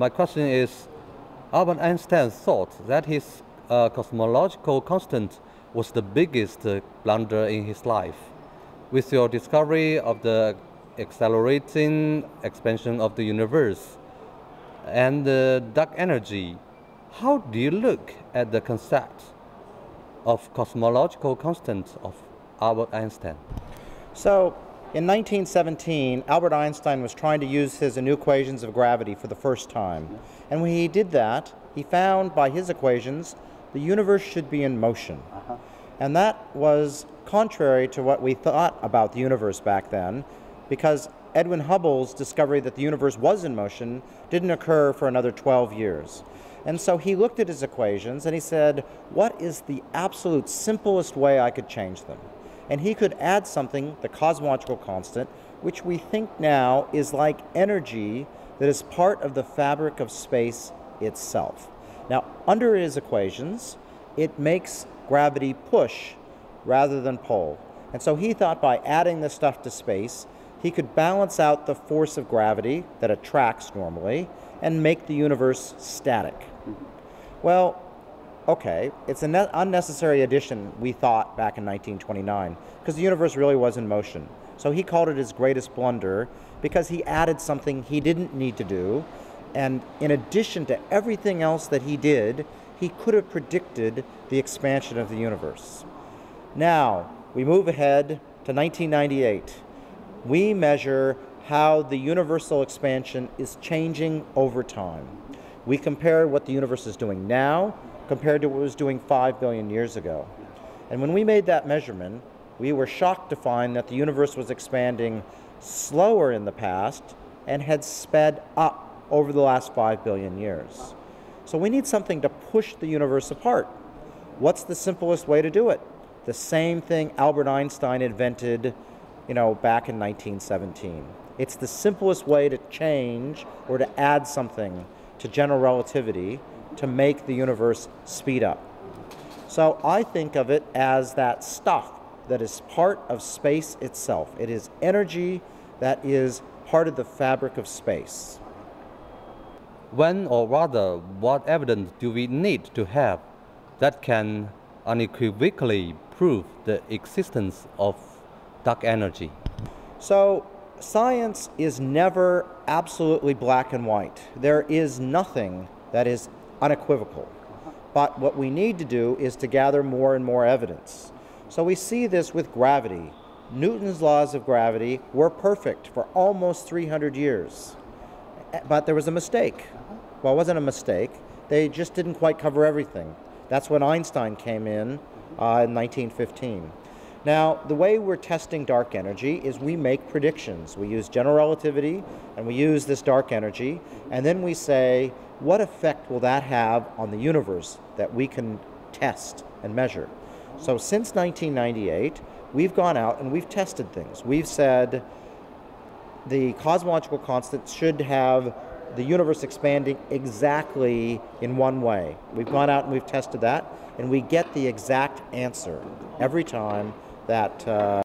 my question is, Albert Einstein thought that his uh, cosmological constant was the biggest blunder in his life. With your discovery of the accelerating expansion of the universe and the dark energy, how do you look at the concept of cosmological constant of Albert Einstein? So, in 1917, Albert Einstein was trying to use his new equations of gravity for the first time. And when he did that, he found by his equations the universe should be in motion. Uh-huh. And that was contrary to what we thought about the universe back then, because Edwin Hubble's discovery that the universe was in motion didn't occur for another 12 years. And so he looked at his equations and he said, What is the absolute simplest way I could change them? And he could add something, the cosmological constant, which we think now is like energy that is part of the fabric of space itself. Now, under his equations, it makes gravity push rather than pull. And so he thought by adding this stuff to space, he could balance out the force of gravity that attracts normally and make the universe static. Mm-hmm. Well, okay, it's an unnecessary addition, we thought back in 1929, because the universe really was in motion. So he called it his greatest blunder because he added something he didn't need to do. And in addition to everything else that he did, he could have predicted the expansion of the universe. Now, we move ahead to 1998. We measure how the universal expansion is changing over time. We compare what the universe is doing now compared to what it was doing 5 billion years ago. And when we made that measurement, we were shocked to find that the universe was expanding slower in the past and had sped up over the last 5 billion years. So we need something to push the universe apart. What's the simplest way to do it? The same thing Albert Einstein invented, you know, back in 1917. It's the simplest way to change or to add something to general relativity to make the universe speed up. So I think of it as that stuff that is part of space itself. It is energy that is part of the fabric of space. When, or rather, what evidence do we need to have that can unequivocally prove the existence of dark energy? So, science is never absolutely black and white. There is nothing that is unequivocal. But what we need to do is to gather more and more evidence. So we see this with gravity. Newton's laws of gravity were perfect for almost 300 years. But there was a mistake. Well, it wasn't a mistake. They just didn't quite cover everything. That's when Einstein came in uh, in 1915. Now, the way we're testing dark energy is we make predictions. We use general relativity and we use this dark energy, and then we say, what effect will that have on the universe that we can test and measure? So, since 1998, we've gone out and we've tested things. We've said the cosmological constant should have the universe expanding exactly in one way. We've gone out and we've tested that, and we get the exact answer every time that uh,